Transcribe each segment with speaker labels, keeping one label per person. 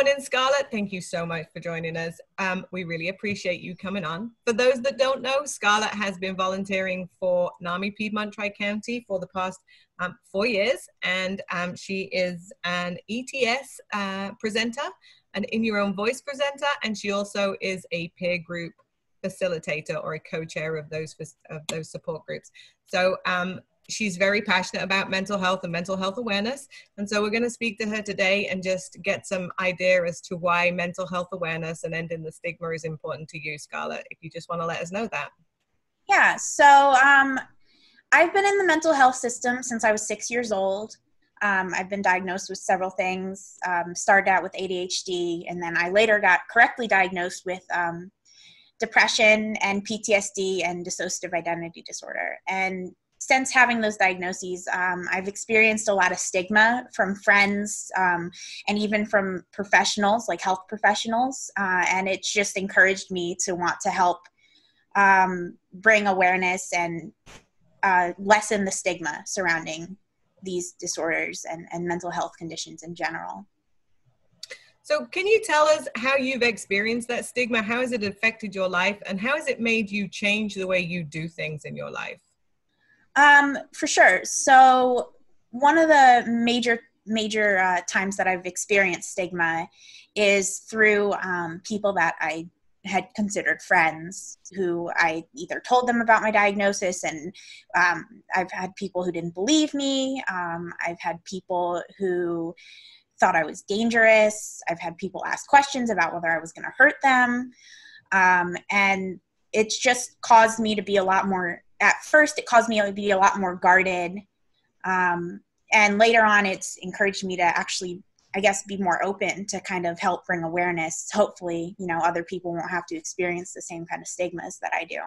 Speaker 1: morning, Scarlet. Thank you so much for joining us. Um, we really appreciate you coming on. For those that don't know, Scarlet has been volunteering for NAMI Piedmont Tri-County for the past um, four years, and um, she is an ETS uh, presenter, an In Our Own Voice presenter, and she also is a peer group facilitator or a co-chair of those of those support groups. So um, she's very passionate about mental health and mental health awareness. And so we're going to speak to her today and just get some idea as to why mental health awareness and ending the stigma is important to you, Scarlet, if you just want to let us know that.
Speaker 2: Yeah, so um, I've been in the mental health system since I was six years old. Um, I've been diagnosed with several things. Um, started out with ADHD, and then I later got correctly diagnosed with um, depression and PTSD and dissociative identity disorder. And since having those diagnoses, um, I've experienced a lot of stigma from friends um, and even from professionals, like health professionals. Uh, and it's just encouraged me to want to help um, bring awareness and uh, lessen the stigma surrounding these disorders and, and mental health conditions in general.
Speaker 1: So, can you tell us how you've experienced that stigma? How has it affected your life? And how has it made you change the way you do things in your life?
Speaker 2: Um, for sure. So one of the major major uh, times that I've experienced stigma is through um, people that I had considered friends who I either told them about my diagnosis, and um, I've had people who didn't believe me. Um, I've had people who thought I was dangerous. I've had people ask questions about whether I was going to hurt them. Um, and it's just caused me to be a lot more at first it caused me to be a lot more guarded um, and later on it's encouraged me to actually i guess be more open to kind of help bring awareness. Hopefully you know other people won't have to experience the same kind of stigmas that i do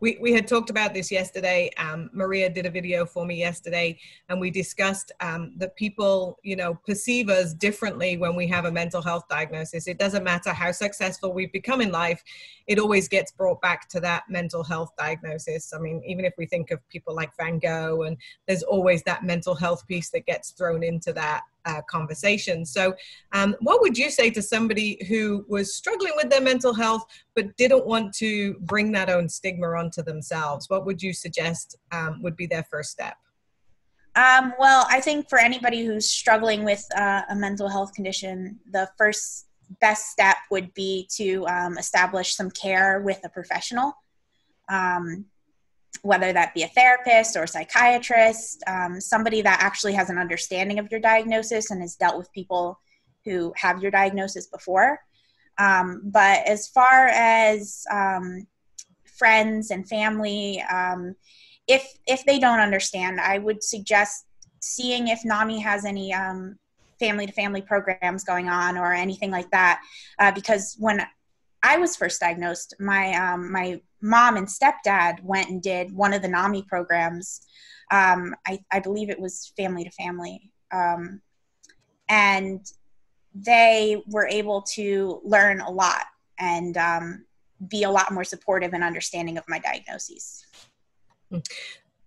Speaker 1: we, we had talked about this yesterday. Um, Maria did a video for me yesterday, and we discussed um, that people, you know, perceive us differently when we have a mental health diagnosis. It doesn't matter how successful we've become in life, it always gets brought back to that mental health diagnosis. I mean, even if we think of people like Van Gogh, and there's always that mental health piece that gets thrown into that uh, conversation. So, um, what would you say to somebody who was struggling with their mental health but didn't want to bring that own stigma onto themselves? What would you suggest um, would be their first step?
Speaker 2: Um, well, I think for anybody who's struggling with uh, a mental health condition, the first best step would be to um, establish some care with a professional. Um, whether that be a therapist or a psychiatrist, um, somebody that actually has an understanding of your diagnosis and has dealt with people who have your diagnosis before. Um, but as far as um, friends and family, um, if if they don't understand, I would suggest seeing if NAMI has any family to family programs going on or anything like that. Uh, because when I was first diagnosed, my um, my mom and stepdad went and did one of the NAMI programs. Um, I, I, believe it was family to family. Um, and they were able to learn a lot and um, be a lot more supportive and understanding of my diagnoses.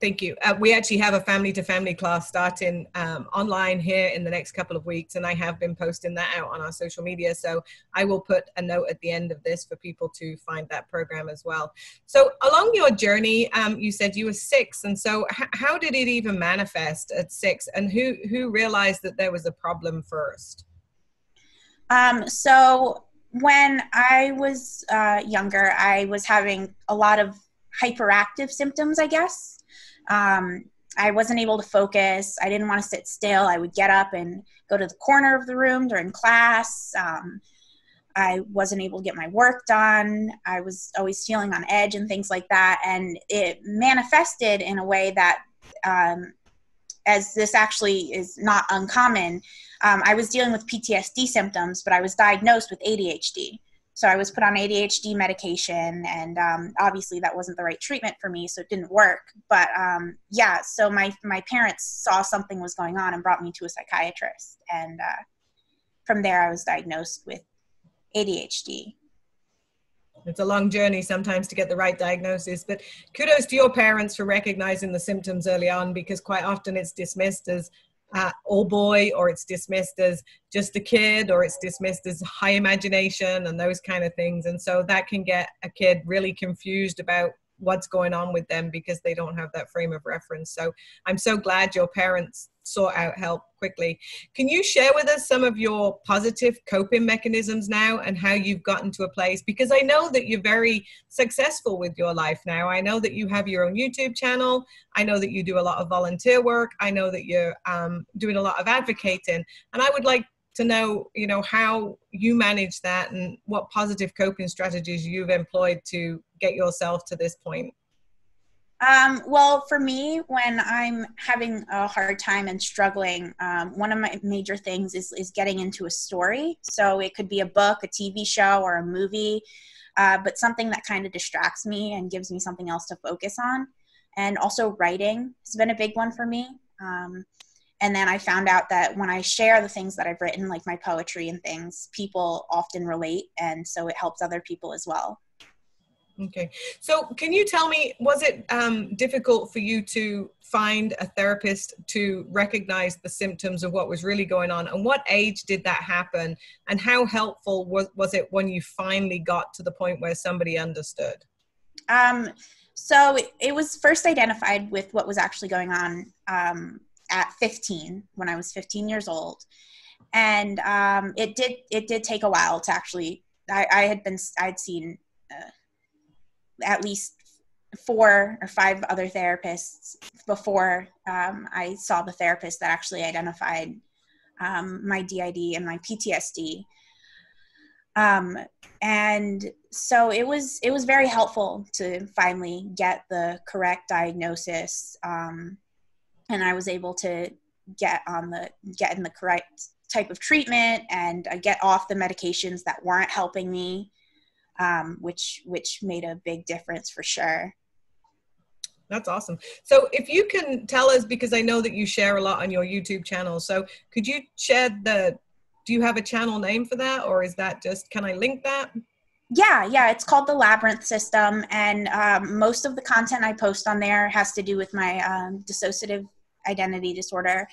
Speaker 1: Thank you. Uh, we actually have a family to family class starting um, online here in the next couple of weeks, and I have been posting that out on our social media. So I will put a note at the end of this for people to find that program as well. So, along your journey, um, you said you were six, and so h- how did it even manifest at six, and who who realized that there was a problem first?
Speaker 2: Um, so when I was uh, younger, I was having a lot of hyperactive symptoms, I guess um, I wasn't able to focus. I didn't want to sit still. I would get up and go to the corner of the room during class. Um, I wasn't able to get my work done. I was always feeling on edge and things like that. And it manifested in a way that, um, as this actually is not uncommon, um, I was dealing with PTSD symptoms, but I was diagnosed with ADHD. So I was put on ADHD medication, and um, obviously that wasn't the right treatment for me, so it didn't work. But um, yeah, so my my parents saw something was going on and brought me to a psychiatrist, and uh, from there I was diagnosed with ADHD.
Speaker 1: It's a long journey sometimes to get the right diagnosis, but kudos to your parents for recognizing the symptoms early on because quite often it's dismissed as uh, all boy or it's dismissed as just a kid or it's dismissed as high imagination and those kind of things. And so that can get a kid really confused about what's going on with them because they don't have that frame of reference. So i'm so glad your parents sort out help quickly. Can you share with us some of your positive coping mechanisms now and how you've gotten to a place? Because I know that you're very successful with your life now. I know that you have your own YouTube channel. I know that you do a lot of volunteer work. I know that you're um, doing a lot of advocating. And I would like to know, you know, how you manage that and what positive coping strategies you've employed to get yourself to this point.
Speaker 2: Um, well, for me, when I'm having a hard time and struggling, um, one of my major things is, is getting into a story. So it could be a book, a TV show, or a movie, uh, but something that kind of distracts me and gives me something else to focus on. And also, writing has been a big one for me. Um, and then I found out that when I share the things that I've written, like my poetry and things, people often relate. And so it helps other people as well.
Speaker 1: Okay. So, can you tell me, was it um, difficult for you to find a therapist to recognize the symptoms of what was really going on? And what age did that happen? And how helpful was, was it when you finally got to the point where somebody understood?
Speaker 2: Um, so, it was first identified with what was actually going on um, at 15, when I was 15 years old. And um, it did it did take a while to actually. I, I had been I'd seen uh, at least four or five other therapists before um, I saw the therapist that actually identified um, my DID and my PTSD. Um, and so it was it was very helpful to finally get the correct diagnosis, um, and I was able to get on the get in the correct type of treatment and uh, get off the medications that weren't helping me um, which which made a big difference for sure.
Speaker 1: That's awesome. So, if you can tell us, because I know that you share a lot on your YouTube channel, so could you share the? Do you have a channel name for that, or is that just? Can I link that?
Speaker 2: Yeah, yeah, it's called the Labyrinth System, and um, most of the content I post on there has to do with my um, dissociative identity disorder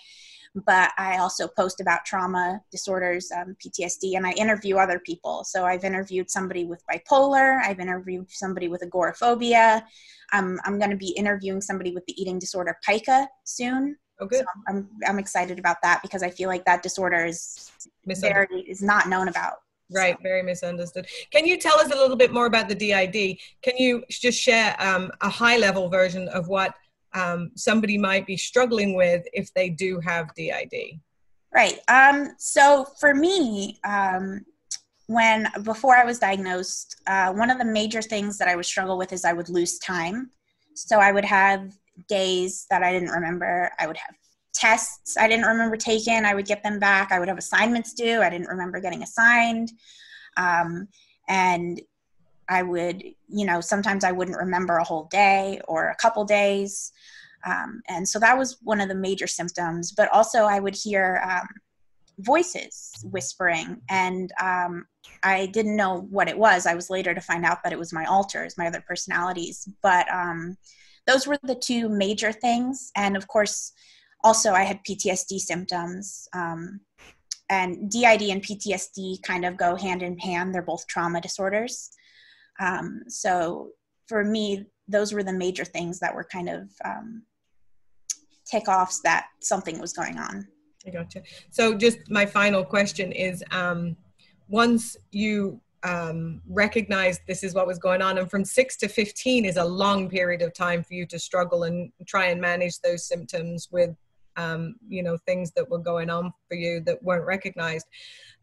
Speaker 2: but I also post about trauma disorders, um, PTSD, and I interview other people. So I've interviewed somebody with bipolar, I've interviewed somebody with agoraphobia. Um, I'm going to be interviewing somebody with the eating disorder pica soon.
Speaker 1: Okay. So
Speaker 2: I'm, I'm excited about that because I feel like that disorder is very is not known about.
Speaker 1: Right, so. very misunderstood. Can you tell us a little bit more about the DID? Can you just share um, a high level version of what um, somebody might be struggling with if they do have DID?
Speaker 2: Right. Um, so for me, um, when before I was diagnosed, uh, one of the major things that I would struggle with is I would lose time. So I would have days that I didn't remember. I would have tests I didn't remember taking. I would get them back. I would have assignments due. I didn't remember getting assigned. Um, and I would, you know, sometimes I wouldn't remember a whole day or a couple days. Um, and so that was one of the major symptoms. But also, I would hear um, voices whispering, and um, I didn't know what it was. I was later to find out that it was my alters, my other personalities. But um, those were the two major things. And of course, also, I had PTSD symptoms. Um, and DID and PTSD kind of go hand in hand. They're both trauma disorders. Um, so for me, those were the major things that were kind of um, takeoffs that something was going on.
Speaker 1: I gotcha. So just my final question is, um, once you um, recognize this is what was going on, and from six to 15 is a long period of time for you to struggle and try and manage those symptoms with um, you know things that were going on for you that weren't recognized.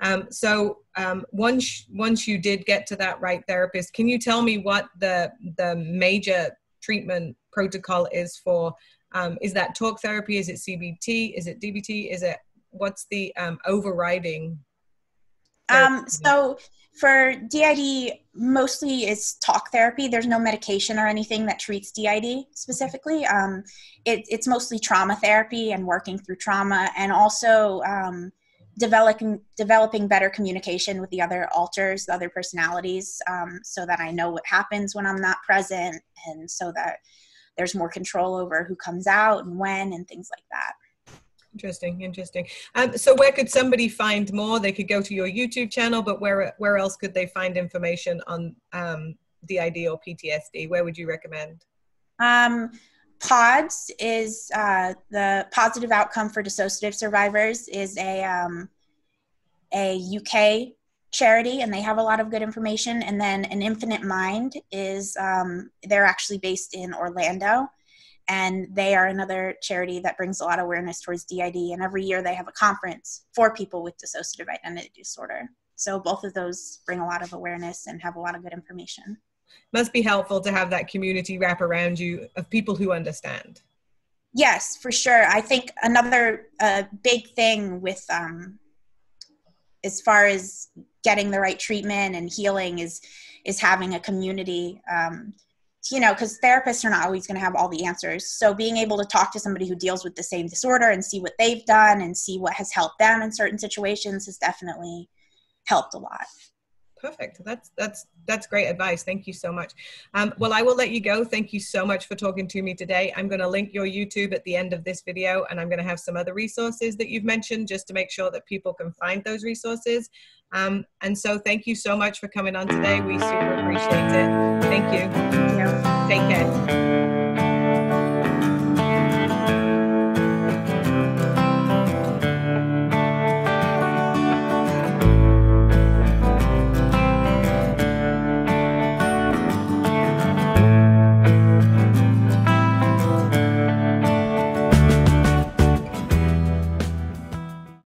Speaker 1: Um, so um, once once you did get to that right therapist can you tell me what the the major treatment protocol is for um, is that talk therapy? Is it cbt is it dbt is it what's the um, overriding
Speaker 2: um, so for DID, mostly it's talk therapy. There's no medication or anything that treats DID specifically. Um, it, it's mostly trauma therapy and working through trauma, and also um, developing developing better communication with the other alters, the other personalities, um, so that I know what happens when I'm not present, and so that there's more control over who comes out and when and things like that.
Speaker 1: Interesting, interesting. Um, so where could somebody find more? They could go to your YouTube channel, but where where else could they find information on um, DID or PTSD? Where would you recommend?
Speaker 2: Um, PODS is uh, the Positive Outcome for Dissociative Survivors is a um, a UK charity, and they have a lot of good information. And then an Infinite Mind is um, they're actually based in Orlando, and they are another charity that brings a lot of awareness towards DID. And every year they have a conference for people with dissociative identity disorder. So both of those bring a lot of awareness and have a lot of good information.
Speaker 1: Must be helpful to have that community wrap around you of people who understand.
Speaker 2: Yes, for sure. I think another uh, big thing with um, as far as getting the right treatment and healing is is having a community. Um, you know, because therapists are not always going to have all the answers. So being able to talk to somebody who deals with the same disorder and see what they've done and see what has helped them in certain situations has definitely helped a lot.
Speaker 1: Perfect. That's that's that's great advice. Thank you so much. Um, well, I will let you go. Thank you so much for talking to me today. I'm going to link your YouTube at the end of this video, and I'm going to have some other resources that you've mentioned just to make sure that people can find those resources. Um, and so, thank you so much for coming on today. We super appreciate it. Thank you.
Speaker 2: Thank you.
Speaker 1: Take care.